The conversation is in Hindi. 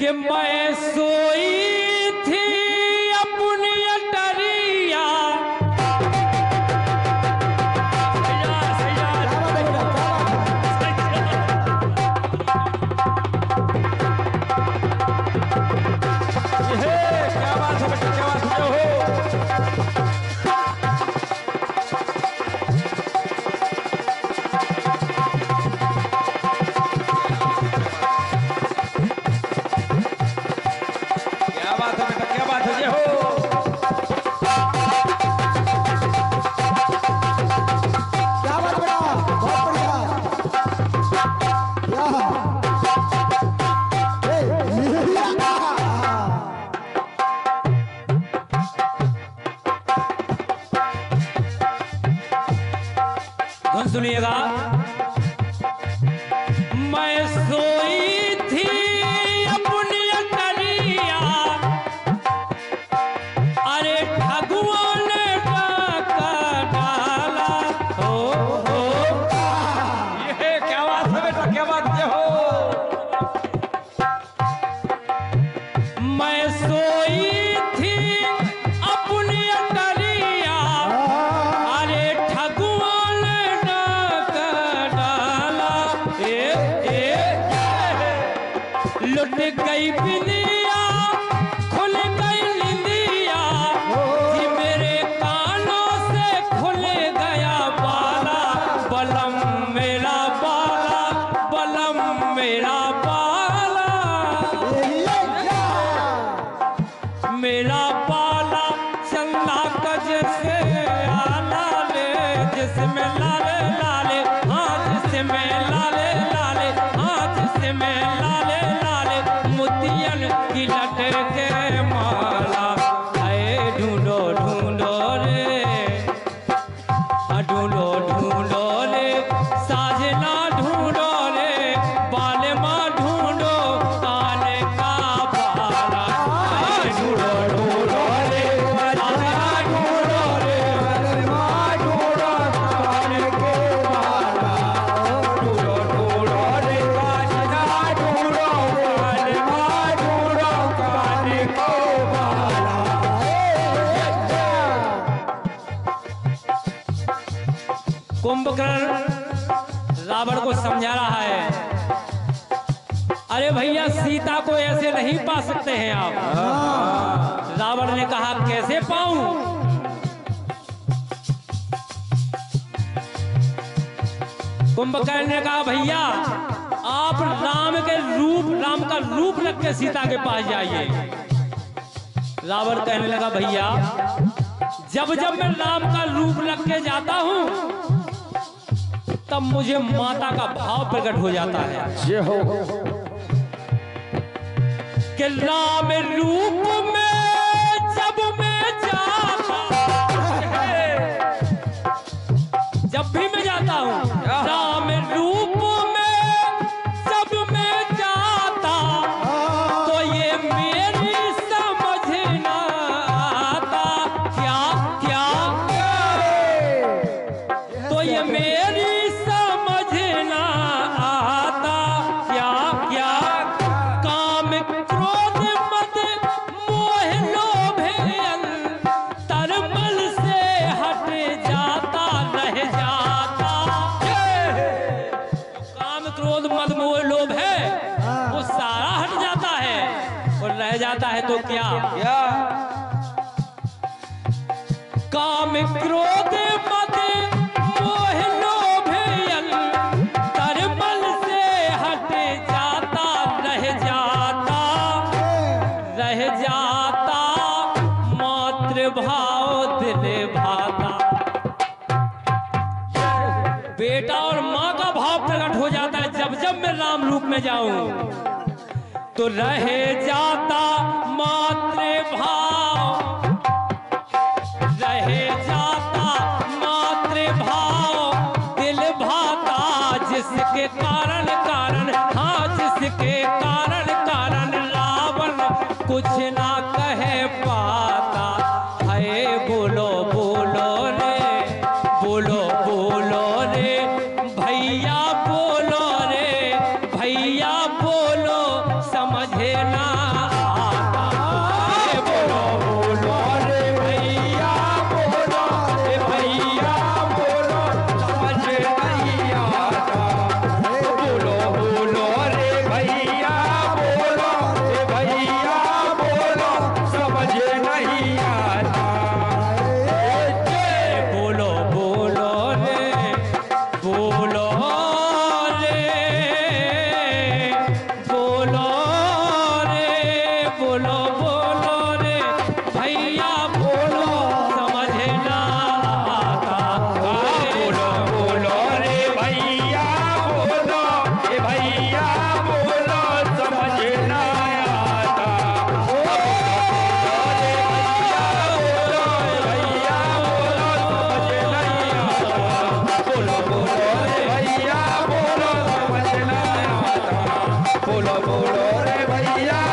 कि मैं सोई थी अपनी अटरिया। क्या बात है क्या धुन सुनिएगा। मैं सोई थी अपनी अटरिया अरे ठगुआ ने डाका डाला हो हो। ये क्या बात है बेटा क्या बात है? हो। मैं सोई लुट गई बिलिया खुल गई लिंदिया कि मेरे कानों से खुल गया बाला बलम मेरा। कुंभकर्ण रावण को समझा रहा है। अरे भैया, सीता को ऐसे नहीं पा सकते हैं आप। रावण ने कहा, कैसे पाऊँ? कुंभकर्ण ने कहा, भैया, आप राम के रूप, राम का रूप रख के सीता के पास जाइए। रावण कहने लगा, भैया, जब जब मैं राम का रूप रख के जाता हूँ तब मुझे माता का भाव प्रकट हो जाता है। ये हो कि राम रूप में जब मैं जाता जब भी मैं जाता हूँ राम रूप में जब मैं जाता तो ये मेरी समझ न आता। क्या क्या? तो ये मेरी रह जाता है तो क्या? काम क्रोध मद मोह लोभ अंतर से हट जाता रह जाता रह जाता मातृभाव दिल भाता। बेटा और माँ का भाव प्रकट हो जाता है जब जब मैं राम रूप में जाऊँ। तो रह जाता मातृभाव। रह जाता मातृभाव। दिल भाता जिसके कारण बोलो बोलो रे भैया।